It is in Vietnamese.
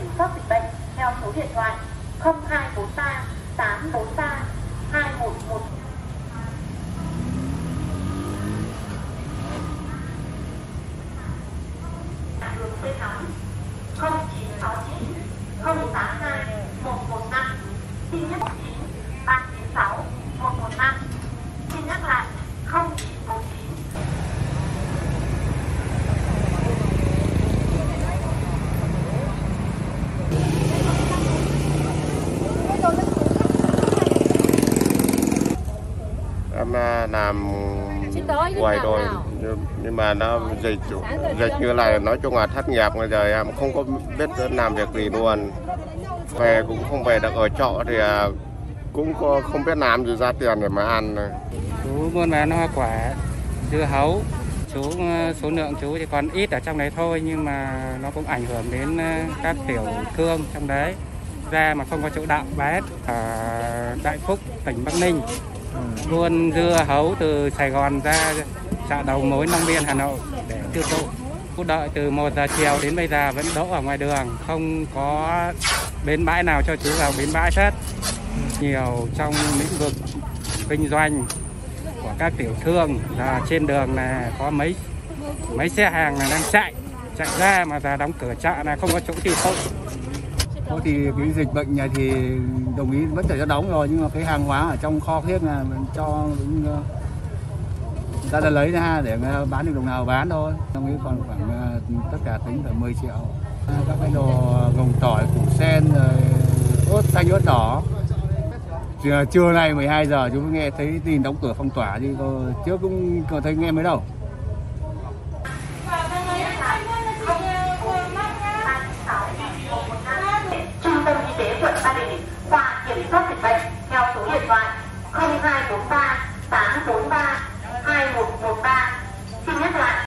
kiểm soát dịch bệnh theo số điện thoại 0243 843 em à, làm làm rồi. nhưng, nhưng mà nó dịch dịch như này nói chung là thất nghiệp bây giờ em không có biết làm việc gì luôn. Về cũng không về được ở trọ thì à, cũng có, không biết làm gì ra tiền để mà ăn. Chú buôn bán hoa quả dưa hấu chú ờ, số lượng chú thì còn ít ở trong đấy thôi nhưng mà nó cũng ảnh hưởng đến ờ, các tiểu thương trong đấy. Ra mà không có chỗ đạo bán ở Đại Phúc tỉnh Bắc Ninh buôn dưa hấu từ Sài Gòn ra chợ đầu mối, Long Biên, Hà Nội để tiêu thụ. Cứ đợi từ 1 giờ chiều đến bây giờ vẫn đỗ ở ngoài đường, không có bến bãi nào cho chú vào bến bãi hết. Nhiều trong lĩnh vực kinh doanh của các tiểu thương là trên đường là có mấy mấy xe hàng là đang chạy chạy ra mà giờ đóng cửa chợ là không có chỗ tiêu thụ. Thôi thì cái dịch bệnh này thì đồng ý vẫn phải cho đóng rồi nhưng mà cái hàng hóa ở trong kho thiết là mình cho cũng, người ta đã lấy ra để bán được đồng nào bán thôi. Đồng ý còn khoảng ờ, tất cả tính phải 10 triệu. Ờ, các cái đồ gồng tỏi củ sen rồi ớt xanh ớt đỏ. Trưa- ờ, trưa nay 12 giờ chúng nghe thấy tin đóng cửa phong tỏa chứ trước cũng có thấy nghe mới đâu. hai bốn ba tám bốn ba hai một một ba. Xin nhắc lại